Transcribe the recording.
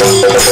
Thank